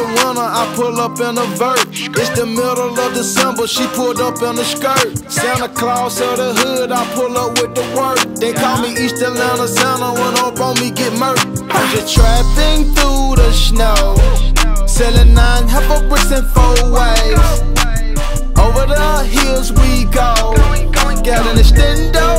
the winter, I pull up in a vert. It's the middle of December, she pulled up in a skirt. Santa Claus of the hood, I pull up with the work. They call me East Atlanta Santa when up on me get murked. I'm just trapping through the snow. Selling nine half a bricks and four ways. Over the hills we go. Got an extendo